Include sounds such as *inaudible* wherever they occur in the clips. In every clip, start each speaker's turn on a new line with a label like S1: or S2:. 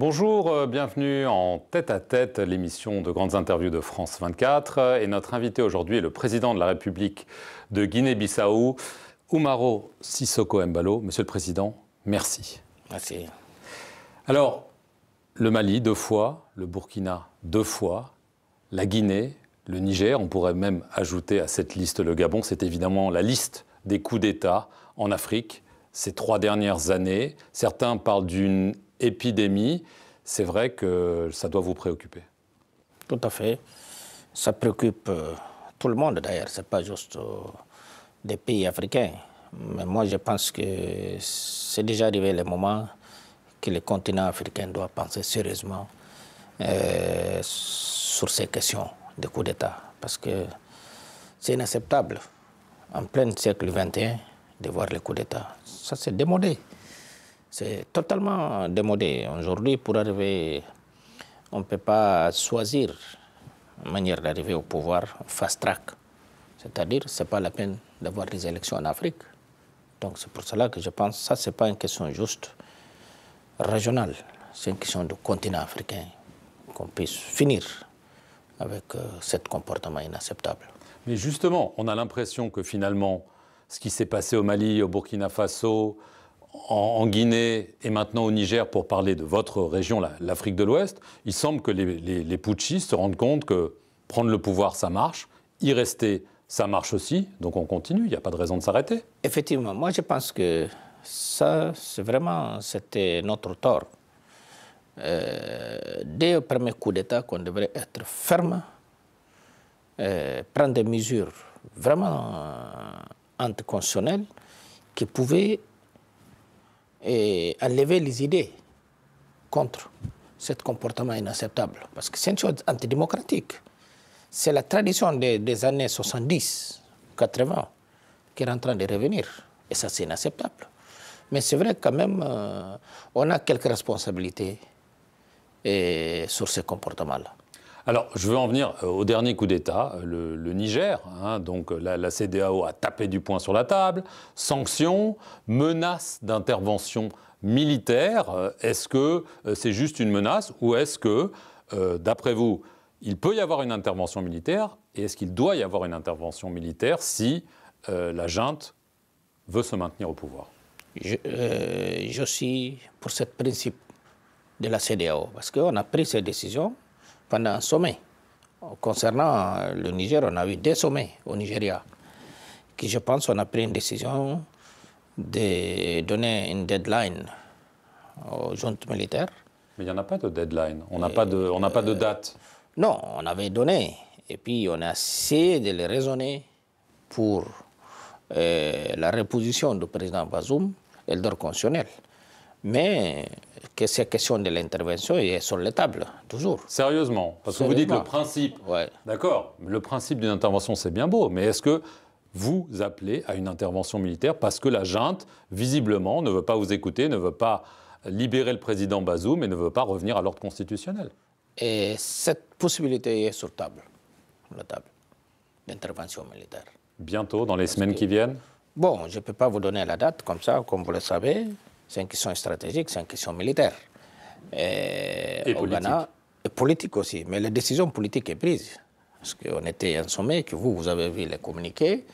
S1: Bonjour, euh, bienvenue en tête à tête, l'émission de grandes interviews de France 24. Et notre invité aujourd'hui est le président de la République de Guinée-Bissau, Oumaro Sissoko Mbalo. Monsieur le Président, merci.
S2: Merci.
S1: Alors, le Mali deux fois, le Burkina deux fois, la Guinée, le Niger, on pourrait même ajouter à cette liste le Gabon, c'est évidemment la liste des coups d'État en Afrique ces trois dernières années. Certains parlent d'une épidémie. C'est vrai que ça doit vous préoccuper.
S2: Tout à fait. Ça préoccupe euh, tout le monde d'ailleurs, ce n'est pas juste euh, des pays africains. Mais moi je pense que c'est déjà arrivé le moment que le continent africain doit penser sérieusement euh, sur ces questions de coup d'État. Parce que c'est inacceptable, en plein siècle XXI, de voir les coups d'État. Ça, c'est démodé. C'est totalement démodé. Aujourd'hui, pour arriver, on ne peut pas choisir une manière d'arriver au pouvoir fast track. C'est-à-dire, ce n'est pas la peine d'avoir des élections en Afrique. Donc c'est pour cela que je pense que ça, ce n'est pas une question juste régionale. C'est une question de continent africain, qu'on puisse finir avec euh, ce comportement inacceptable.
S1: Mais justement, on a l'impression que finalement, ce qui s'est passé au Mali, au Burkina Faso, en, Guinée et maintenant au Niger, pour parler de votre région, l'Afrique de l'Ouest, il semble que les, les, putschistes se rendent compte que prendre le pouvoir, ça marche, y rester, ça marche aussi, donc on continue, il n'y a pas de raison de s'arrêter.
S2: Effectivement, moi je pense que ça, c'est vraiment, c'était notre tort. Euh, dès le premier coup d'État, qu'on devrait être ferme, euh, prendre des mesures vraiment euh, anticonstitutionnelles qui pouvaient enlever les idées contre ce comportement inacceptable. Parce que c'est une chose antidémocratique. C'est la tradition des, des années 70, 80 qui est en train de revenir. Et ça, c'est inacceptable. Mais c'est vrai quand même, euh, on a quelques responsabilités et, sur ce comportement-là.
S1: Alors, je veux en venir euh, au dernier coup d'État, le, Niger. Hein, donc, la, la, CDAO a tapé du poing sur la table. Sanctions, menaces d'intervention militaire. Euh, est-ce que c'est juste une menace ou est-ce que, d'après vous, il peut y avoir une intervention militaire et est-ce qu'il doit y avoir une intervention militaire si la junte veut se maintenir au pouvoir?
S2: Euh, je, suis pour ce principe de la CDAO, parce qu'on a pris ces décisions pendant un sommet. Concernant le Niger, on a eu des sommets au Nigeria, qui je pense on a pris une décision de donner une deadline aux juntes militaires.
S1: Mais il n'y en a pas de deadline, on n'a pas, de, pas de date.
S2: Non, on avait donné, et puis on a essayé de les raisonner pour euh, la reposition du président Bazoum et le droit constitutionnel. Mais que ces questions de l'intervention est sur la table, toujours.
S1: Sérieusement Parce que vous dites le principe. D'accord, le principe d'une intervention, c'est bien beau, mais est-ce que vous appelez à une intervention militaire parce que la junte, visiblement, ne veut pas vous écouter, ne veut pas libérer le président Bazoum et ne veut pas revenir à l'ordre constitutionnel?
S2: Et cette possibilité est sur table, la table d'intervention militaire
S1: bientôt, dans les semaines qui viennent?
S2: Bon, je ne peux pas vous donner la date comme ça, comme vous le savez. C'est une question stratégique, c'est une question militaire.
S1: Et, et politique.
S2: et politique aussi. Mais la décision politique est prise. Parce qu'on était en sommet, que vous, vous avez vu les communiqués.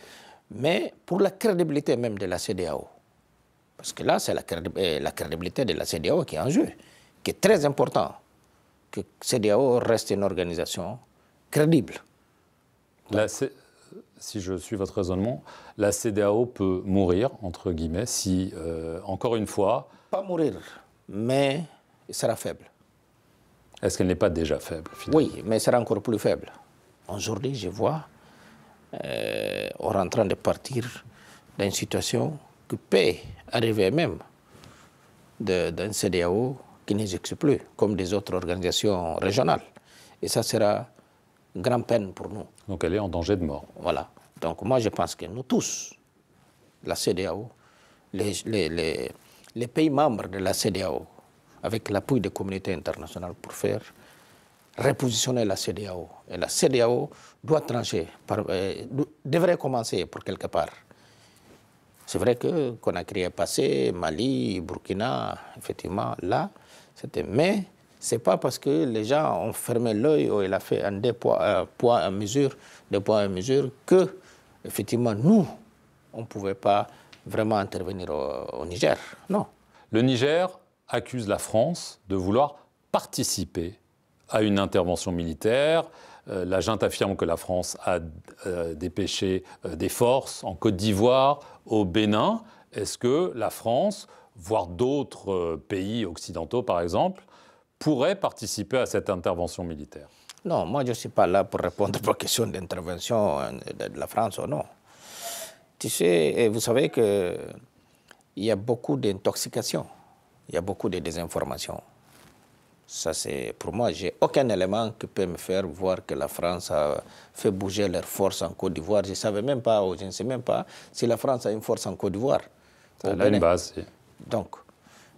S2: Mais pour la crédibilité même de la CDAO. Parce que là, c'est la, euh, la, crédibilité de la CDAO qui est en jeu, qui est très important. Que la CDAO reste une organisation crédible.
S1: La, si je suis votre raisonnement, la CDAO peut mourir, entre guillemets, si, euh, encore une fois...
S2: Pas mourir, mais elle sera faible.
S1: Est-ce qu'elle n'est pas déjà faible, finalement?
S2: Oui, mais elle sera encore plus faible. Aujourd'hui, je vois, euh, on est en train de partir dans une situation qui peut arriver même d'une CDAO qui n'existe plus, comme des autres organisations régionales. Et ça sera grande peine pour nous.
S1: Donc elle est en danger de mort.
S2: Voilà. Donc moi je pense que nous tous, la CDAO, les, les, les, pays membres de la CDAO, avec l'appui des communautés internationales pour faire repositionner la CDAO. Et la CDAO doit trancher, par, euh, devrait commencer pour quelque part. C'est vrai que qu'on a créé passé, Mali, Burkina, effectivement, là, c'était. Mais c'est pas parce que les gens ont fermé l'œil ou il a fait un des poids, poids à mesure, des poids à mesure, que, effectivement, nous, on ne pouvait pas vraiment intervenir au, Niger. Non.
S1: Le Niger accuse la France de vouloir participer à une intervention militaire. Euh, la junte affirme que la France a euh, dépêché euh, des forces en Côte d'Ivoire, au Bénin. Est-ce que la France, voire d'autres pays occidentaux par exemple, pourraient participer à cette intervention militaire?
S2: Non, moi je ne suis pas là pour répondre aux questions d'intervention de la France ou non. Tu sais, vous savez qu'il y a beaucoup d'intoxication, il y a beaucoup de désinformation. Ça, c'est pour moi, j'ai aucun élément qui peut me faire voir que la France a fait bouger leurs forces en Côte d'Ivoire. Je ne savais même pas, ou je ne sais même pas si la France a une force en Côte d'Ivoire.
S1: Elle a une base.
S2: Donc,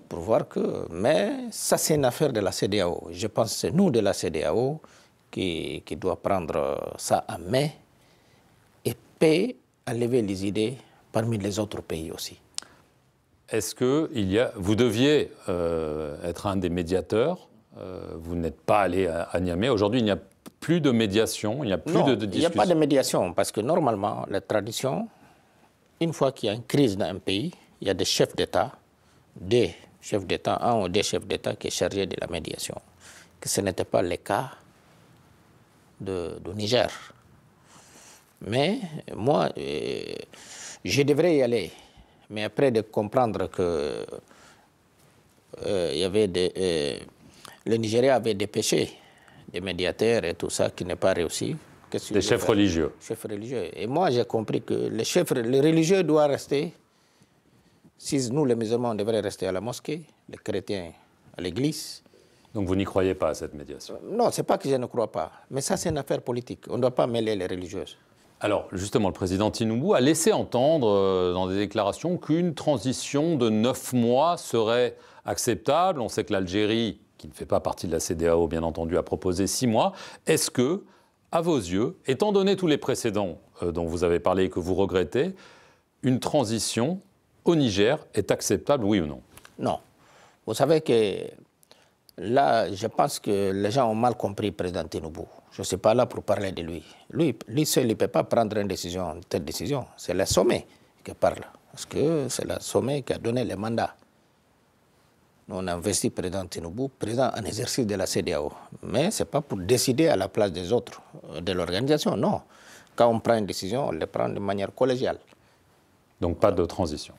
S2: pour voir que. Mais ça, c'est une affaire de la CDAO. Je pense que c'est nous de la CDAO qui, qui doit prendre ça à main et payer à lever les idées parmi les autres pays aussi.
S1: Est-ce que il y a, vous deviez euh, être un des médiateurs euh, Vous n'êtes pas allé à, Niamey. Aujourd'hui, il n'y a plus de médiation, il n'y a plus de, de discussion.
S2: Il n'y a pas de médiation parce que normalement, la tradition, une fois qu'il y a une crise dans un pays, il y a des chefs d'État, des chefs d'État, un ou des chefs d'État qui est chargé de la médiation. Que ce n'était pas le cas de, de Niger. Mais moi, euh, je devrais y aller. Mais après de comprendre que euh, il y avait des, euh, le Nigeria avait dépêché des médiateurs et tout ça qui n'est pas réussi.
S1: Des chefs religieux.
S2: Chefs religieux. Et moi, j'ai compris que les chefs, les religieux doivent rester. Si nous, les musulmans, on devrait rester à la mosquée, les chrétiens à l'église.
S1: Donc vous n'y croyez pas à cette médiation?
S2: Non, c'est pas que je ne crois pas. Mais ça, c'est une affaire politique. On ne doit pas mêler les religieuses.
S1: Alors, justement, le président Tinubu a laissé entendre euh, dans des déclarations qu'une transition de neuf mois serait acceptable. On sait que l'Algérie, qui ne fait pas partie de la CDAO, bien entendu, a proposé six mois. Est-ce que, à vos yeux, étant donné tous les précédents euh, dont vous avez parlé et que vous regrettez, une transition au Niger est acceptable, oui ou non?
S2: Non. Vous savez que là, je pense que les gens ont mal compris le président Tinubu. Je ne suis pas là pour parler de lui. Lui, lui seul, il ne peut pas prendre une décision, une telle décision. C'est le sommet qui parle. Parce que c'est le sommet qui a donné le mandat. Nous, on a investi le président Tinubu, président en exercice de la CDAO. Mais ce n'est pas pour décider à la place des autres, euh, de l'organisation, non. Quand on prend une décision, on le prend de manière collégiale.
S1: Donc pas de transition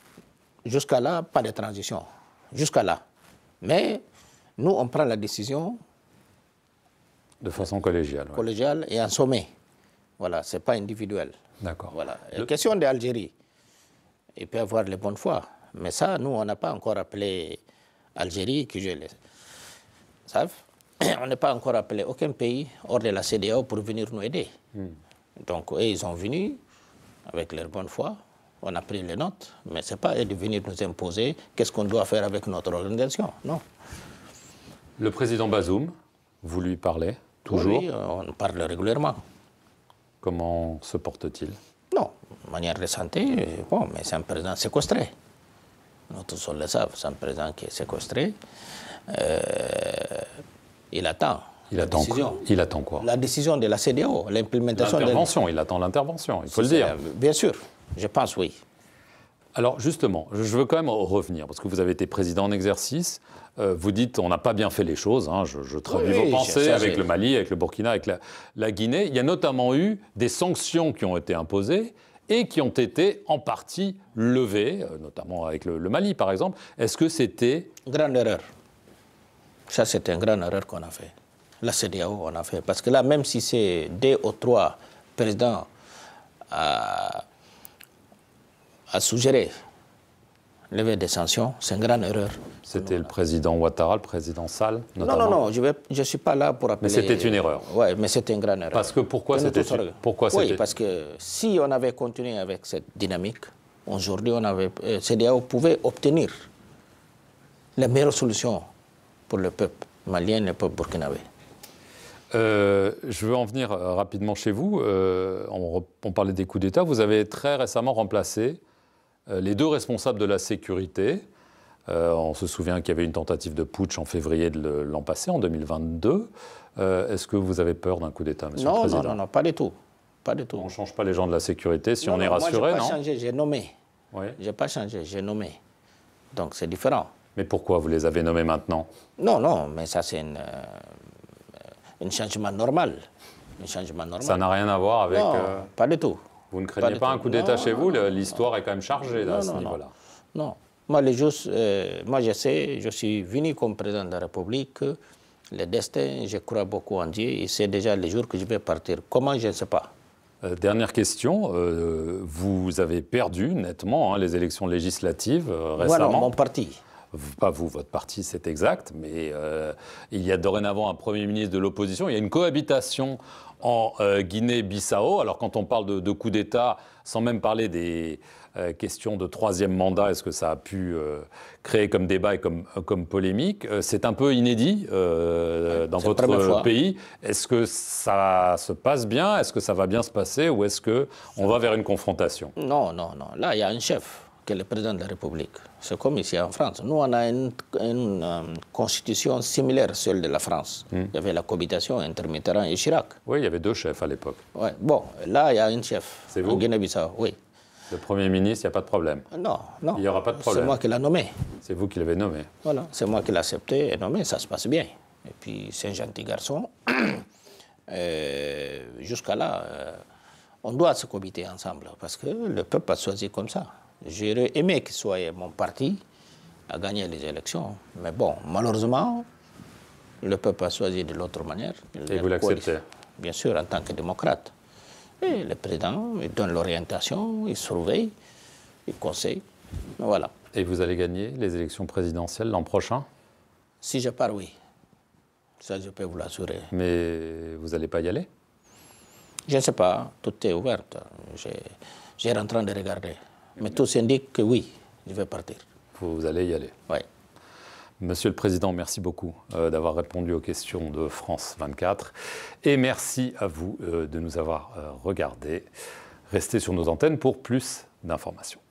S2: Jusqu'à là, pas de transition. Jusqu'à là. Mais nous, on prend la décision
S1: de façon collégiale.
S2: Collégiale et en sommet. Voilà, ce n'est pas individuel.
S1: D'accord.
S2: Voilà. La question d'Algérie, il peut y avoir les bonnes fois. Mais ça, nous, on n'a pas encore appelé Algérie, que je les savent. *clears throat* On n'a pas encore appelé aucun pays hors de la CDAO pour venir nous aider. Hmm. Donc, eux, ils sont venus avec leur bonne foi. On a pris les notes, mais ce n'est pas de venir nous imposer qu'est-ce qu'on doit faire avec notre organisation. Non.
S1: Le président Bazoum, vous lui parlez Toujours?
S2: Oui, on parle régulièrement.
S1: Comment se porte-t-il?
S2: Non, de manière de santé, bon, mais c'est un président séquestré. Nous tous on le savent, c'est un président qui est séquestré. Euh, il attend.
S1: Il attend, décision. Quoi? Il attend quoi?
S2: La décision de la CDO, l'implémentation.
S1: L'intervention, il attend l'intervention, il faut le dire.
S2: Bien sûr, je pense oui.
S1: Alors justement, je veux quand même revenir, parce que vous avez été président en exercice. Euh, vous dites on n'a pas bien fait les choses, hein, je, traduis vos pensées avec le Mali, avec le Burkina, avec la, Guinée. Il y a notamment eu des sanctions qui ont été imposées et qui ont été en partie levées, euh, notamment avec le, Mali par exemple. Est-ce que c'était...
S2: Grande erreur. Ça, c'était une grande erreur qu'on a fait. La CDAO, on a fait. Parce que là, même si c'est deux ou trois présidents à, à suggérer lever des sanctions, c'est une grande erreur.
S1: C'était le président Ouattara, le président Sall
S2: notamment. Non, non, non, je ne je suis pas là pour appeler...
S1: Mais c'était une erreur.
S2: Oui, mais c'était une grande erreur.
S1: Parce que pourquoi c'était... Pourquoi
S2: oui, parce que si on avait continué avec cette dynamique, aujourd'hui, on avait, euh, CDAO pouvait obtenir la meilleure solution pour le peuple malien et le peuple burkinabé.
S1: Euh, je veux en venir euh, rapidement chez vous. on, on, parlait des coups d'État. Vous avez très récemment remplacé les deux responsables de la sécurité, on se souvient qu'il y avait une tentative de putsch en février de l'an passé, en 2022. Est-ce que vous avez peur d'un coup d'État, Monsieur
S2: non,
S1: le Président
S2: Non, non, non, pas du tout. Pas du tout.
S1: On ne change pas les gens de la sécurité si on est rassuré,
S2: non
S1: Je
S2: n'ai pas changé, j'ai nommé.
S1: Oui.
S2: Je n'ai pas changé, j'ai nommé. Donc c'est différent.
S1: Mais pourquoi vous les avez nommés maintenant?
S2: Non, non, mais ça c'est un changement normal. Un changement normal.
S1: Ça n'a rien à voir avec.
S2: Non, pas du tout.
S1: Vous ne craignez pas, un coup d'État chez vous L'histoire est quand même chargée à ce niveau-là.
S2: Non. Moi, les choses, moi, je sais, je suis venu comme président de la République. Le destin, je crois beaucoup en Dieu et c'est déjà le jour que je vais partir. Comment, je ne sais pas.
S1: Euh, dernière question, euh, vous avez perdu nettement hein, les élections législatives euh, récemment.
S2: Voilà, mon parti.
S1: Pas vous, votre parti, c'est exact, mais il y a dorénavant un Premier ministre de l'opposition. Il y a une cohabitation en Guinée-Bissau. Alors quand on parle de, de coup d'État, sans même parler des, euh, question de troisième mandat, est-ce que ça a pu euh, créer comme débat et comme, comme polémique euh, C'est un peu inédit dans votre pays. Est-ce que ça se passe bien? Est-ce que ça va bien se passer? Ou est-ce qu'on va vers une confrontation?
S2: Non, non, non. Là, il y a un chef qui est le président de la République. C'est comme ici en France. Nous, on a une, constitution similaire à celle de la France. Hmm. Il y avait la cohabitation entre Mitterrand et Chirac.
S1: Oui, il y avait deux chefs à l'époque.
S2: Ouais. Bon, là, il y a un chef.
S1: C'est vous?
S2: Guinée-Bissau, oui.
S1: Le Premier ministre, il n'y a pas de problème.
S2: Non, non.
S1: Il n'y aura pas de problème.
S2: C'est moi qui l'ai nommé.
S1: C'est vous qui l'avez nommé.
S2: Voilà, c'est moi qui l'ai accepté et nommé, ça se passe bien. Et puis, c'est un gentil garçon. *clears throat* Euh, jusqu'à là, euh, on doit se cohabiter ensemble parce que le peuple a choisi comme ça. J'aurais aimé qu'il soit mon parti à gagner les élections. Mais bon, malheureusement, le peuple a choisi de l'autre manière.
S1: Et vous l'acceptez?
S2: Bien sûr, en tant que démocrate. Et le président il donne l'orientation, il surveille, il conseille. Voilà.
S1: Et vous allez gagner les élections présidentielles l'an prochain?
S2: Si je pars, oui. Ça, je peux vous l'assurer.
S1: Mais vous n'allez pas y aller?
S2: Je ne sais pas. Tout est ouvert. J'ai en train de regarder. Mais tout s'indique que oui, je vais partir.
S1: Vous allez y aller
S2: Oui.
S1: Monsieur le Président, merci beaucoup euh, d'avoir répondu aux questions de France 24. Et merci à vous euh, de nous avoir euh, regardés. Restez sur nos antennes pour plus d'informations.